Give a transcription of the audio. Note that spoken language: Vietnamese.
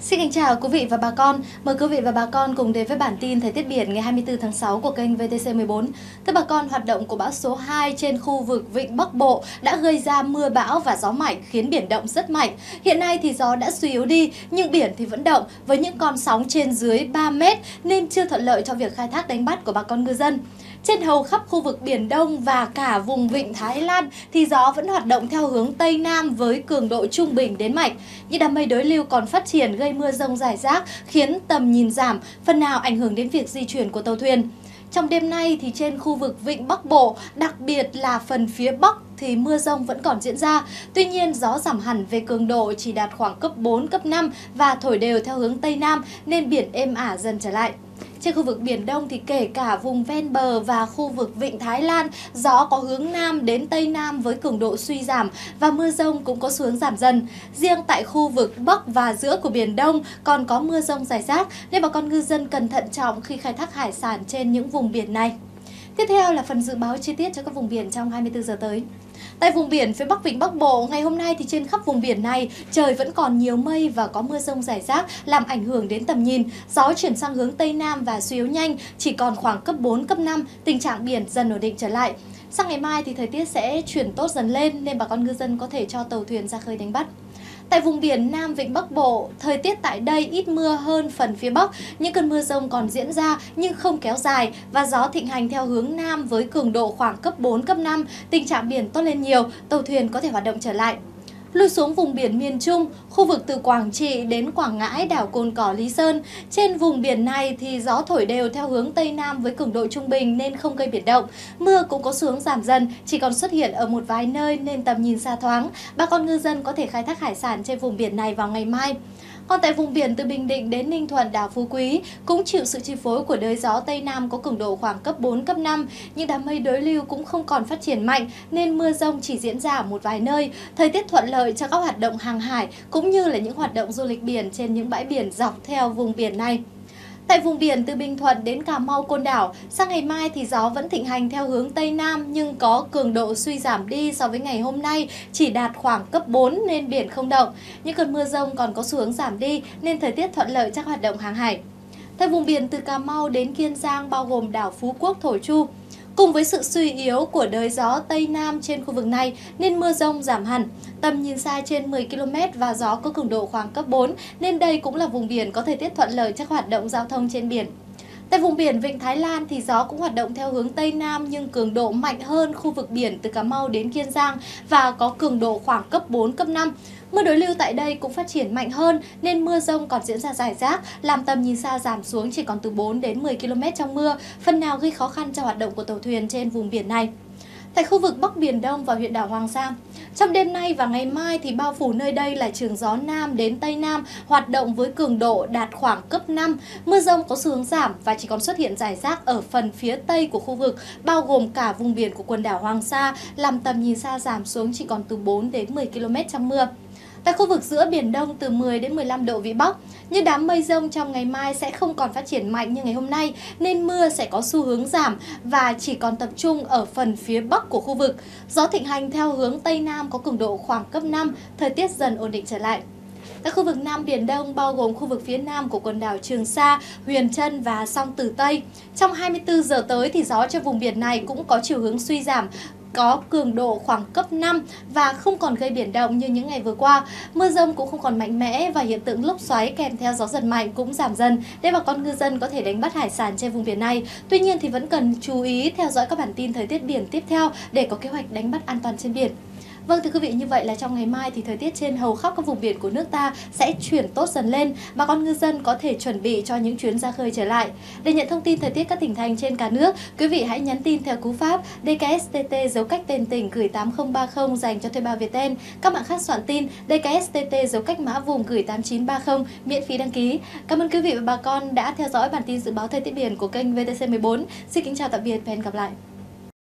Xin kính chào quý vị và bà con. Mời quý vị và bà con cùng đến với bản tin thời tiết biển ngày 24 tháng 6 của kênh VTC14. Thưa bà con, hoạt động của bão số 2 trên khu vực Vịnh Bắc Bộ đã gây ra mưa bão và gió mạnh khiến biển động rất mạnh. Hiện nay thì gió đã suy yếu đi nhưng biển thì vẫn động với những con sóng trên dưới 3 mét nên chưa thuận lợi cho việc khai thác đánh bắt của bà con ngư dân. Trên hầu khắp khu vực Biển Đông và cả vùng vịnh Thái Lan thì gió vẫn hoạt động theo hướng Tây Nam với cường độ trung bình đến mạnh. Những đám mây đối lưu còn phát triển gây mưa rông rải rác khiến tầm nhìn giảm, phần nào ảnh hưởng đến việc di chuyển của tàu thuyền. Trong đêm nay thì trên khu vực Vịnh Bắc Bộ, đặc biệt là phần phía Bắc thì mưa rông vẫn còn diễn ra. Tuy nhiên, gió giảm hẳn về cường độ chỉ đạt khoảng cấp 4, cấp 5 và thổi đều theo hướng Tây Nam nên biển êm ả dần trở lại. Trên khu vực Biển Đông thì kể cả vùng ven bờ và khu vực Vịnh Thái Lan, gió có hướng Nam đến Tây Nam với cường độ suy giảm và mưa rông cũng có xu hướng giảm dần. Riêng tại khu vực Bắc và giữa của Biển Đông còn có mưa rông rải rác nên bà con ngư dân cần thận trọng khi khai thác hải sản trên những vùng biển này. Tiếp theo là phần dự báo chi tiết cho các vùng biển trong 24 giờ tới. Tại vùng biển phía Bắc Vịnh Bắc Bộ, ngày hôm nay thì trên khắp vùng biển này trời vẫn còn nhiều mây và có mưa rông rải rác làm ảnh hưởng đến tầm nhìn. Gió chuyển sang hướng Tây Nam và suy yếu nhanh, chỉ còn khoảng cấp 4, cấp 5, tình trạng biển dần ổn định trở lại. Sang ngày mai thì thời tiết sẽ chuyển tốt dần lên nên bà con ngư dân có thể cho tàu thuyền ra khơi đánh bắt. Tại vùng biển Nam Vịnh Bắc Bộ, thời tiết tại đây ít mưa hơn phần phía Bắc. Những cơn mưa rông còn diễn ra nhưng không kéo dài và gió thịnh hành theo hướng Nam với cường độ khoảng cấp 4, cấp 5. Tình trạng biển tốt lên nhiều, tàu thuyền có thể hoạt động trở lại lui xuống vùng biển miền Trung, khu vực từ Quảng Trị đến Quảng Ngãi, đảo Cồn Cỏ, Lý Sơn. Trên vùng biển này thì gió thổi đều theo hướng Tây Nam với cường độ trung bình nên không gây biển động. Mưa cũng có xuống giảm dần, chỉ còn xuất hiện ở một vài nơi nên tầm nhìn xa thoáng. Bà con ngư dân có thể khai thác hải sản trên vùng biển này vào ngày mai. Còn tại vùng biển từ Bình Định đến Ninh Thuận, đảo Phú Quý cũng chịu sự chi phối của đới gió Tây Nam có cường độ khoảng cấp 4, cấp 5. Nhưng đám mây đối lưu cũng không còn phát triển mạnh nên mưa rông chỉ diễn ra ở một vài nơi. Thời tiết thuận lợi cho các hoạt động hàng hải cũng như là những hoạt động du lịch biển trên những bãi biển dọc theo vùng biển này. Tại vùng biển từ Bình Thuận đến Cà Mau Côn Đảo, sang ngày mai thì gió vẫn thịnh hành theo hướng Tây Nam nhưng có cường độ suy giảm đi so với ngày hôm nay, chỉ đạt khoảng cấp 4 nên biển không động. Những cơn mưa rông còn có xu hướng giảm đi nên thời tiết thuận lợi cho hoạt động hàng hải. Tại vùng biển từ Cà Mau đến Kiên Giang bao gồm đảo Phú Quốc, Thổ Chu, Cùng với sự suy yếu của đới gió Tây Nam trên khu vực này, nên mưa rông giảm hẳn. Tầm nhìn xa trên 10 km và gió có cường độ khoảng cấp 4 nên đây cũng là vùng biển có thời tiết thuận lợi cho hoạt động giao thông trên biển. Tại vùng biển Vịnh Thái Lan thì gió cũng hoạt động theo hướng Tây Nam nhưng cường độ mạnh hơn khu vực biển từ Cà Mau đến Kiên Giang và có cường độ khoảng cấp 4, cấp 5. Mưa đối lưu tại đây cũng phát triển mạnh hơn nên mưa rông còn diễn ra rải rác, làm tầm nhìn xa giảm xuống chỉ còn từ 4 đến 10 km trong mưa, phần nào gây khó khăn cho hoạt động của tàu thuyền trên vùng biển này. Tại khu vực Bắc Biển Đông và huyện đảo Hoàng Sa, trong đêm nay và ngày mai thì bao phủ nơi đây là trường gió Nam đến Tây Nam hoạt động với cường độ đạt khoảng cấp 5. Mưa rông có xu hướng giảm và chỉ còn xuất hiện rải rác ở phần phía Tây của khu vực, bao gồm cả vùng biển của quần đảo Hoàng Sa, làm tầm nhìn xa giảm xuống chỉ còn từ 4 đến 10 km trong mưa. Tại khu vực giữa Biển Đông từ 10 đến 15 độ Vĩ Bắc, như đám mây rông trong ngày mai sẽ không còn phát triển mạnh như ngày hôm nay nên mưa sẽ có xu hướng giảm và chỉ còn tập trung ở phần phía Bắc của khu vực. Gió thịnh hành theo hướng Tây Nam có cường độ khoảng cấp 5, thời tiết dần ổn định trở lại. Tại khu vực Nam Biển Đông bao gồm khu vực phía Nam của quần đảo Trường Sa, Huyền Trân và Song Tử Tây. Trong 24 giờ tới thì gió trên vùng biển này cũng có chiều hướng suy giảm có cường độ khoảng cấp 5 và không còn gây biển động như những ngày vừa qua. Mưa rông cũng không còn mạnh mẽ và hiện tượng lốc xoáy kèm theo gió giật mạnh cũng giảm dần, để bà con ngư dân có thể đánh bắt hải sản trên vùng biển này. Tuy nhiên thì vẫn cần chú ý theo dõi các bản tin thời tiết biển tiếp theo để có kế hoạch đánh bắt an toàn trên biển. Vâng thưa quý vị, như vậy là trong ngày mai thì thời tiết trên hầu khắp các vùng biển của nước ta sẽ chuyển tốt dần lên. Bà con ngư dân có thể chuẩn bị cho những chuyến ra khơi trở lại. Để nhận thông tin thời tiết các tỉnh thành trên cả nước, quý vị hãy nhắn tin theo cú pháp DKSTT dấu cách tên tỉnh gửi 8030 dành cho thuê bao Viettel. Các bạn khác soạn tin DKSTT dấu cách mã vùng gửi 8930 miễn phí đăng ký. Cảm ơn quý vị và bà con đã theo dõi bản tin dự báo thời tiết biển của kênh VTC14. Xin kính chào tạm biệt và hẹn gặp lại.